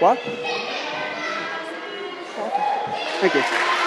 What? Okay. Thank you.